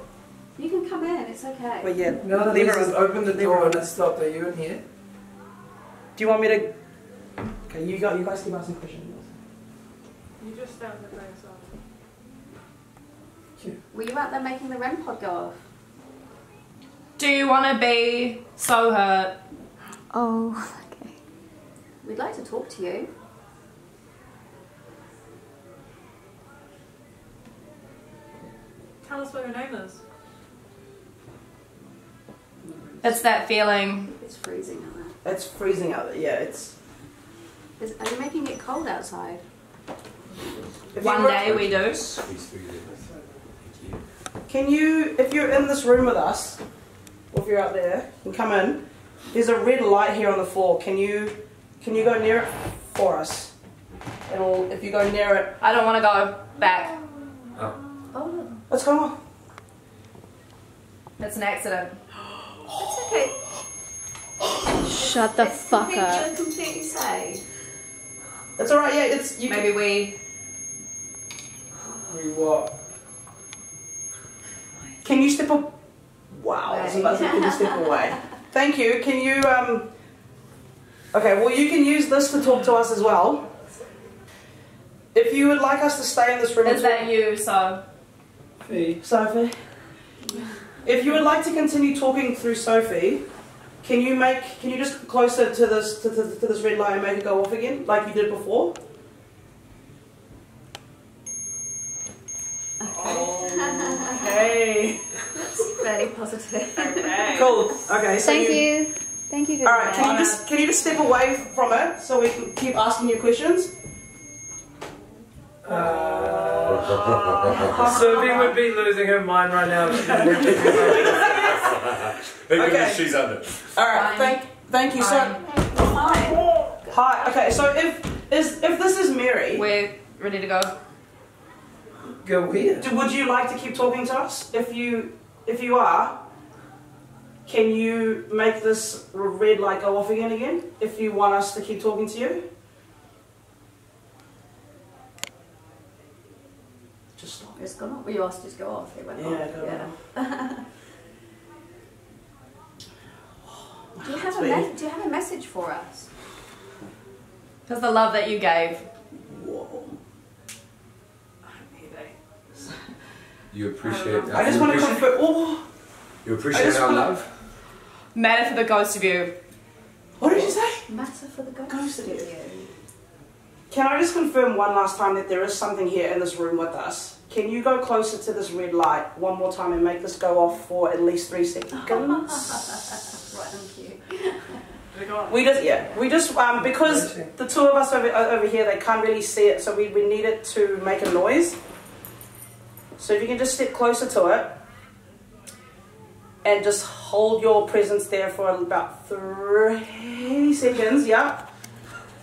You can come in, it's okay. But yeah, Now that leave Lisa's her- opened the door her- and it stopped, are you in here? Do you want me to? Okay, you got. You guys keep asking questions. You just found the place off. Were you out there making the REM pod go off? Do you want to be so hurt? Oh, okay. We'd like to talk to you. Tell us what your name is. It's that feeling. It's freezing out there. It's freezing out there. Yeah, it's. Is, are you making it cold outside? If One day we do. Can you, if you're in this room with us, or if you're out there, you can come in. There's a red light here on the floor. Can you, can you go near it for us? It'll, if you go near it, I don't want to go back. What's going on? It's an accident. It's okay. Shut the It's fuck completely, up. completely safe. It's alright, yeah, it's, you Maybe we. can, what? Can you step up? Wow, I was about to can you step [laughs] away? Thank you. Can you, um, okay, well, you can use this to talk to us as well. If you would like us to stay in this room and Is that you? So Sophie? If you would like to continue talking through Sophie, can you make can you just closer to this to, to, to this red light and make it go off again like you did before? Okay. That's very positive. Cool. Okay. So Thank you, you. Thank you. All right. Can you just can you just step away from it so we can keep asking you questions? Uh, Sophie would be losing her mind right now. if she didn't have to Thank Okay. goodness she's under. All right. Thank thank you. So hi. Hi. Okay. So if is if this is Mary, we're ready to go. Go weird. Do- Would you like to keep talking to us? If you, if you are, can you make this red light go off again again? If you want us to keep talking to you, just stop. It's gone off. Well, you asked it to go off. It went Yeah, off. go yeah. do you have a me- Do you have a message for us? Because the love that you gave. Whoa. You appreciate um, that. I just want to appreciate- confirm. Oh, You appreciate our love? Matter for the ghost of you. what did you say? Matter for the ghost, Ghost of of you. Can I just confirm one last time that there is something here in this room with us? Can you go closer to this red light one more time and make this go off for at least three seconds? [laughs] Right, thank you. We just yeah, we just um, because the two of us over over here they can't really see it, so we, we need it to make a noise. So if you can just step closer to it and just hold your presence there for about three seconds. Yeah.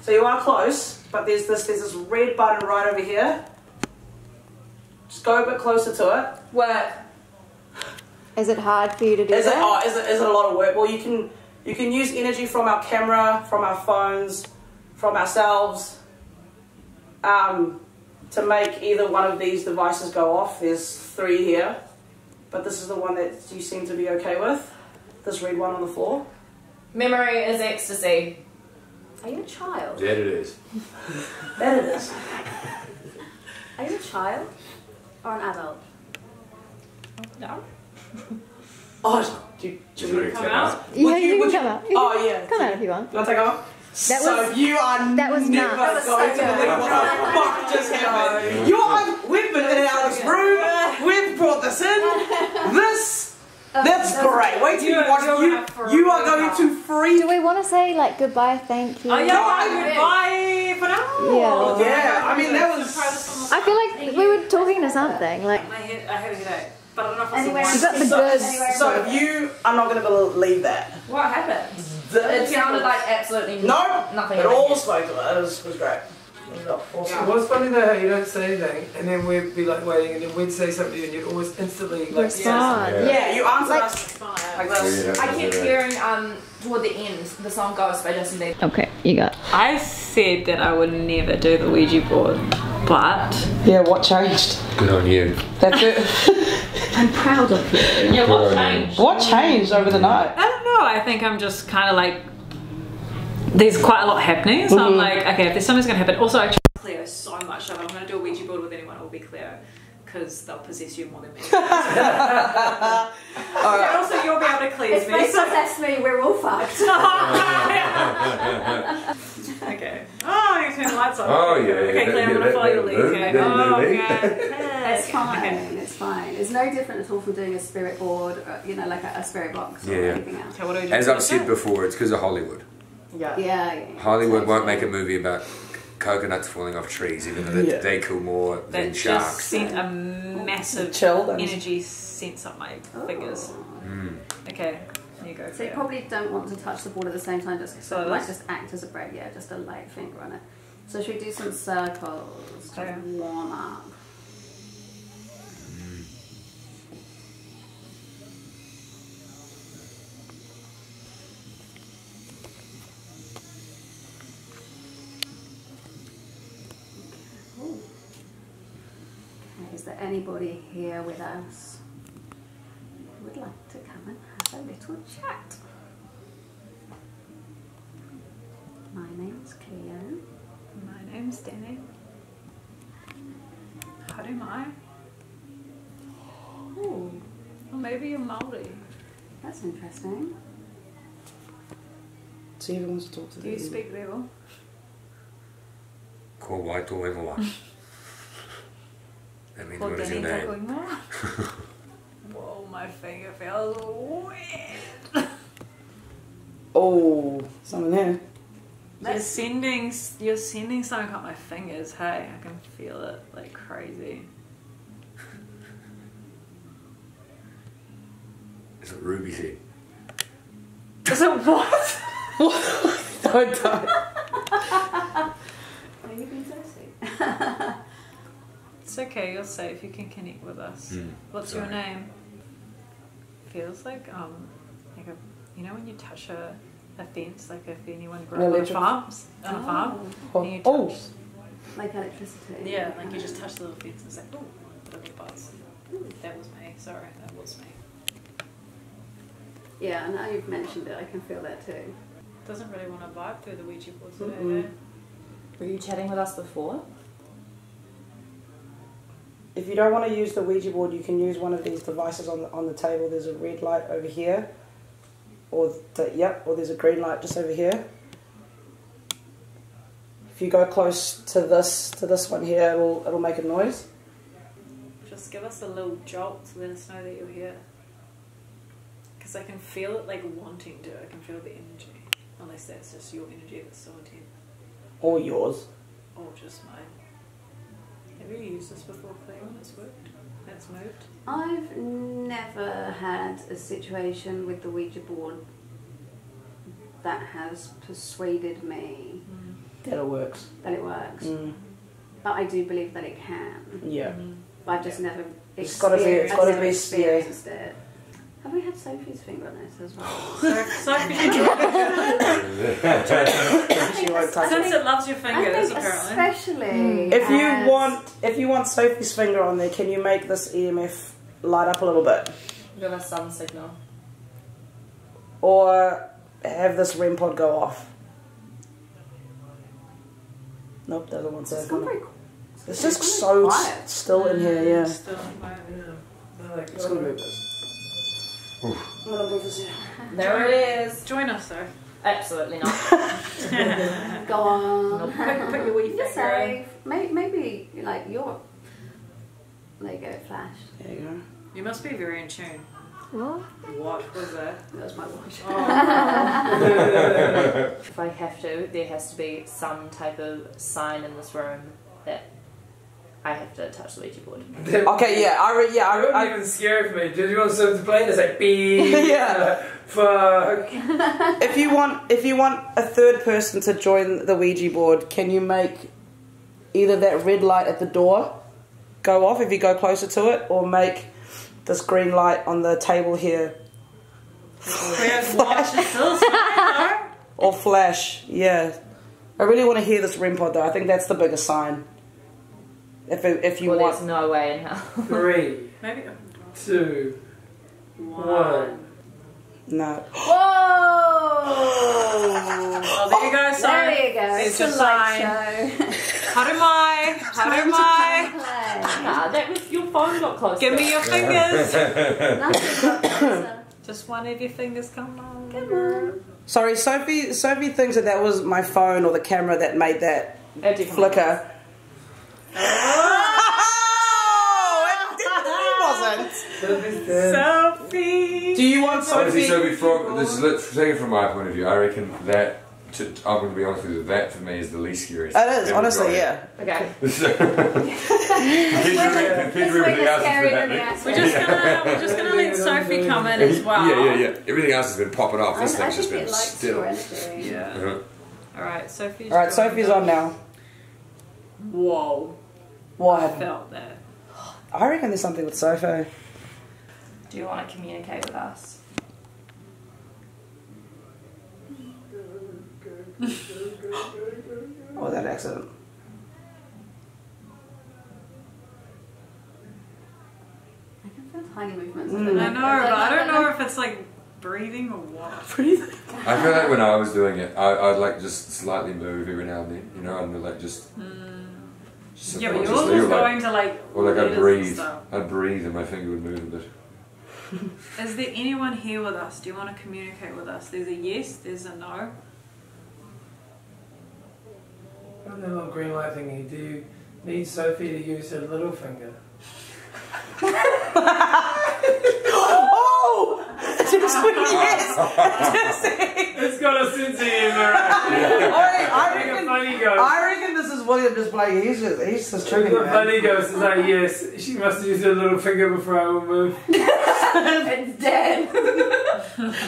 So you are close, but there's this there's this red button right over here. Just go a bit closer to it. Work. Is it hard for you to do Is it, oh, is it, is it a lot of work? Well, you can you can use energy from our camera, from our phones, from ourselves, um, to make either one of these devices go off. There's three here, but this is the one that you seem to be okay with. This red one on the floor. Memory is ecstasy. Are you a child? That it is. That it is. Are you a child or an adult? No. Oh, do, do She's you ready to Come come out. out. Yeah, would you, you- would can you- come out. You Oh yeah. Come out if you want. You want to take off? That so was- you are that was never nuts. going to believe what the [laughs] fuck just happened. You are, we've been in and out of this room. We've brought this in. [laughs] This. Uh, that's great. Wait till you You're- watch. you're You, gonna have are going to freak Do we want to say like goodbye, thank you? Oh yeah, No, I- goodbye for now. Yeah. Yeah, I mean that was. I feel like we were talking to something. Like My head, I have a headache, but I don't know if it's Anyway, the you got the So, goods. so if you, I'm not going to believe that. What happened? The- It sounded like absolutely no, nothing. It all spoke to it. It was, it was great. It was awesome. What's funny though, how you don't say anything, and then we'd be like waiting, and then we'd say something and you'd always instantly like. respond. Yeah. Yeah, you answered Like- us like this. Yeah, I kept yeah. hearing um toward the end the song Ghost by Justin Bieber. Okay, you got. I said that I would never do the Ouija board, but Yeah, what changed? Good on you. That's it. [laughs] I'm proud of you. yeah, what Good on you. changed? what changed over the night? I don't know. I think I'm just kind of like there's quite a lot happening, so I'm mm-hmm. like, okay, if there's something's gonna happen. Also, I trust Cleo so much that if I'm gonna do a Ouija board with anyone, it will be clear Because they'll possess you more than me. [laughs] [laughs] And also, you'll be able to cleanse If me. they so- possess me, we're all fucked. [laughs] okay. Oh, you turn the lights on. Oh, yeah, Okay, yeah, Claire, I'm gonna follow your lead. yeah, Okay. Oh, yeah, okay. It's fine. It's fine. It's no different at all from doing a spirit board, or, you know, like a, a spirit box or Yeah, yeah. anything else. Okay, what do we do? As I've said before, it's because of Hollywood. Yeah. Yeah. yeah. Hollywood won't make a movie about coconuts falling off trees, even though they, Yeah. they kill more That than just sharks. sent a massive Chill, energy sense up my fingers. Mm. Okay, you go. So you Claire. probably don't want to touch the board at the same time, just So like this? just act as a break, yeah, just a light finger on it. So should we do some circles to Okay. warm up? There anybody here with us who would like to come and have a little chat? My name's Cleo. My name's Danny. How do I? Oh, Or maybe you're Maori. that's interesting. See if he wants to talk to Do you speak level? Ko wai tō e moa. [laughs] That means Or what is your Danny name? Takuingoa? Whoa, my finger feels wet. Oh, something here. You're sending, you're sending something up my fingers. Hey, I can feel it like crazy. [laughs] That's what Ruby said. Is it what? [laughs] [laughs] Don't, don't. Are you being so sweet? It's okay, you're safe. You can connect with us. Mm, What's your name? Feels like um, like a, you know when you touch a, a fence, like if anyone grew An up on electric- farms, on a farm, Oh, and you oh. like electricity. yeah, like you just touch the little fence and it's like, ooh, little buzz. That was me. Sorry, that was me. Yeah, now you've mentioned it, I can feel that too. Doesn't really want to vibe through the Ouija board today. Mm-mm. eh? Were you chatting with us before? If you don't want to use the Ouija board, you can use one of these devices on the, on the table. There's a red light over here, or the, yep, or there's a green light just over here. If you go close to this to this one here, it'll it'll make a noise. Just give us a little jolt to let us know that you're here. Because I can feel it like wanting to. I can feel the energy. Unless that's just your energy that's so intense. Or yours. Or just mine. Have you used this before, Claire, when it's worked? That's moved? I've never had a situation with the Ouija board that has persuaded me That it works. that it works. Mm, But I do believe that it can. yeah. But I've just never It's gotta be- it's experienced- gotta I've be- yeah. experienced it. Have we had Sophie's finger on this as well? [laughs] So, Sophie, She won't touch since it. it loves your I fingers, think apparently. especially hmm. If you want, if you want Sophie's finger on there, can you make this EMF light up a little bit, Give us some signal. or have this REM pod go off? Nope, doesn't want to. It's gone very It's just it's so gone s- quiet. still in here, yeah. Still, like, It's gonna move this. I'm gonna move this here. There it is. Join us though. Absolutely not. [laughs] Go on. Put, put your wee You're safe. Maybe, maybe like your. There you go, flash. There you go. You must be very in tune. What? What was that? That was my watch. Oh. [laughs] if I have to, there has to be some type of sign in this room that I have to touch the Ouija board. [laughs] Okay, yeah, I re- yeah, It wasn't I, I even scary for me. Did you want something to play? It's like beep. [laughs] Yeah. Fuck. [laughs] if you want if you want a third person to join the Ouija board, can you make either that red light at the door go off if you go closer to it, or make this green light on the table here Claire's watch is still smiling or flash? Yeah, I really want to hear this REM pod though. I think that's the biggest sign. If it, if you well, want, there's no way in hell. [laughs] Three, Maybe. two, one. no. Whoa! Oh, there you go, son. There you go. It's It's your a light sign. show. How do I? How Time do I? nah, that was your phone got close. Give me your fingers. [laughs] Nothing but closer. Just one of your fingers come on. Come on. Sorry, Sophie. Sophie thinks that that was my phone or the camera that made that It definitely flicker. Oh, it definitely wasn't. Sophie. Do you want Obviously, Sophie? Sophie, from this is let's take it from my point of view. I reckon that to, I'm going to be honest with you, that for me is the least scariest. It is, honestly, we've yeah. Okay. got. So- compared to everything- to everything else that's been happening. We're just gonna we're [laughs] just gonna let Sophie come in as well. Yeah, yeah, yeah. Everything else has been popping off. This I, I just been still. Serenity. Yeah. Uh-huh. All right, Sophie's. All right, Sophie's on now. Whoa. What I felt that. I reckon there's something with Sophie. Do you want to communicate with us? [laughs] oh, was that accident? I can feel tiny movements. Mm. I know, but I don't know if it's like breathing or what. [laughs] Breathing. I feel like when I was doing it, I, I'd like just slightly move every now and then, you know, and like just. Just Yeah, but yours subconsciously, was or like- going to like. Or like I'd and breathe. I'd breathe and my finger would move a bit. [laughs] Is there anyone here with us? Do you want to communicate with us? There's a yes, there's a no. On the little green light thingy, do you need Sophie to use her little finger? Oh! yes! [laughs] It's got a sense of humor. I, I, reckon, funny ghost. I reckon this is William just playing. He's just, he's just tricking The me, man. funny ghost is like, yes, she must use her little finger before I will move. [laughs] it's dead. [laughs]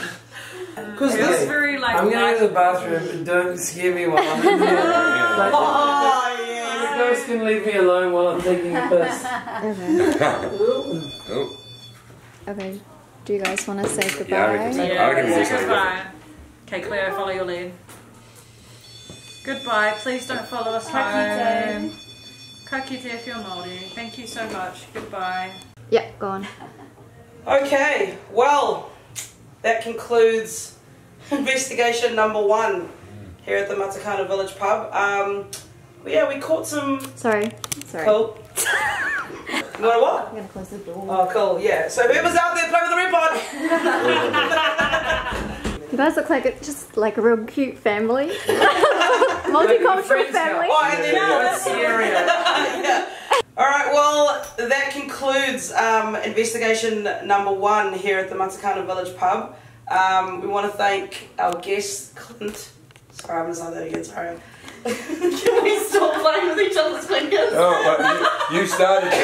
Because It's this. very like. I'm gonna go to the bathroom and don't scare me while I'm in there. Like, Oh, the yes! ghost can leave me alone while I'm taking a piss. Okay. Oh, Okay. Do you guys want to say goodbye? Yeah, I reckon. Yeah, I reckon we say goodbye. Okay, Cleo, follow your lead. Goodbye. Please don't follow us Kakite. home. Kakite if you're Māori. Thank you so much. Goodbye. Yeah, go on. Okay, well, that concludes [laughs] investigation number one here at the Matakana Village Pub. Um, yeah, we caught some Sorry. Sorry. cool. [laughs] you want what? I'm gonna close the door. Oh, cool, yeah. So whoever's out there, play with the red pod. [laughs] You guys look like it's just like a real cute family. [laughs] Multicultural family. Oh, and then Yeah, Syria. yeah. All right. Well, that concludes um, investigation number one here at the Matakana Village Pub. Um, we want to thank our guest Clint. Sorry, I'm gonna say that again. Sorry. Can we stop playing with each other's fingers? oh but you, you started. Get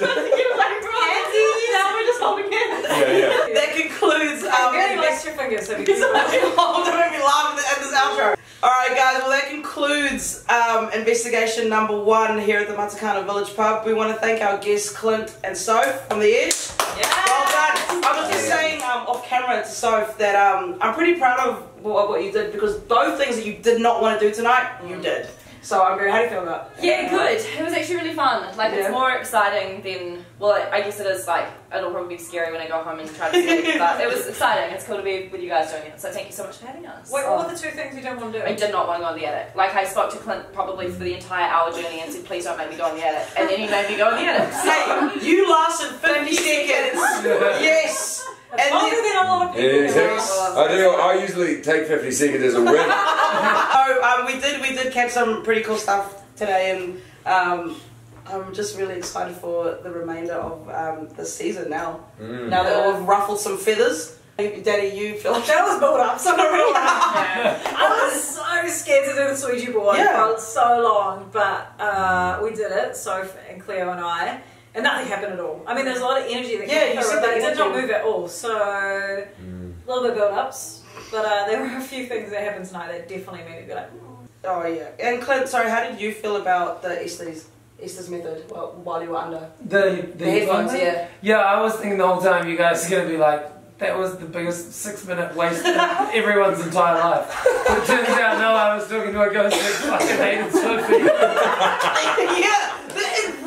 away from us. Now we're just holding hands. yeah, yeah. [laughs] That concludes. Um, Really likes your fingers, so we [laughs] can like, oh, don't make laugh at this outro. Alright guys, well that concludes um, investigation number one here at the Matakana Village Pub. We want to thank our guests Clint and Soph from the Edge. Well done. I was just saying um, off camera to Soph that um, I'm pretty proud of what, what you did because those things that you did not want to do tonight, you did. So I'm very, how do you feel about it? Yeah, good. It was actually really fun. Like, Yeah. it's more exciting than, well, I guess it is, like, it'll probably be scary when I go home and try to sleep, [laughs] but it was exciting. It's cool to be with you guys doing it. So thank you so much for having us. Wait, what were oh. the two things you didn't want to do? I did not want to go on the edit. Like, I spoke to Clint probably for the entire hour journey and said, please don't make me go on the edit. And then he made me go on the edit. So, Hey, you lasted 50 seconds. yes. And Longer then, than a lot of people. Yes. I do. I usually take 50 seconds as a win. [laughs] so um, we did we did catch some pretty cool stuff today, and um, I'm just really excited for the remainder of um, this season now. Mm. Now that we've ruffled some feathers, Daddy, you feel like That was built up so real. I was so scared to do the Ouija board Yeah. for so long, but uh, we did it, Soph and Cleo and I, and nothing happened at all. I mean, there's a lot of energy that Yeah, came you through said but that it did not move at all. So a little bit of build-ups, but uh, there were a few things that happened tonight that definitely made me be like, Oh yeah. And Clint, sorry, how did you feel about the Estes Estes method while, while you were under? The, the, The headphones, yeah. Yeah, I was thinking the whole time you guys are going to be like, that was the biggest six minute waste of [laughs] everyone's entire life. But it turns out, no, I was talking to a ghost that fucking hated Sophie. [laughs] yeah, but it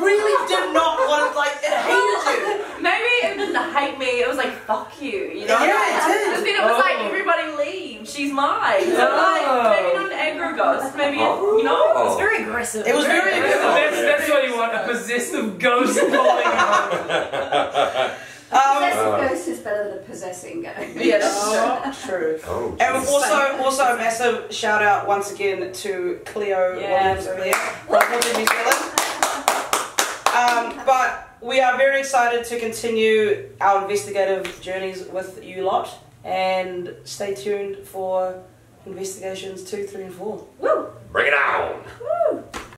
really did not want to like it hated [laughs] you. maybe it didn't hate me. It was like, fuck you, you know? Yeah, it did. And then it was like, Oh. everybody leave. She's mine. So, Oh. like, maybe not an aggro ghost. Maybe, you know? It was very aggressive. It was very aggressive. That's, that's what you want, a possessive ghost [laughs] pulling on. Um, Possessive ghost is better than a possessing ghost. Yes, that's [laughs] oh, true. Oh, And also, also a massive shout out once again to Cleo Yeah. Williams over there from Auckland, New Zealand. Um, but we are very excited to continue our investigative journeys with you lot, and stay tuned for Investigations 2, 3, and 4. Woo! Bring it on! Woo!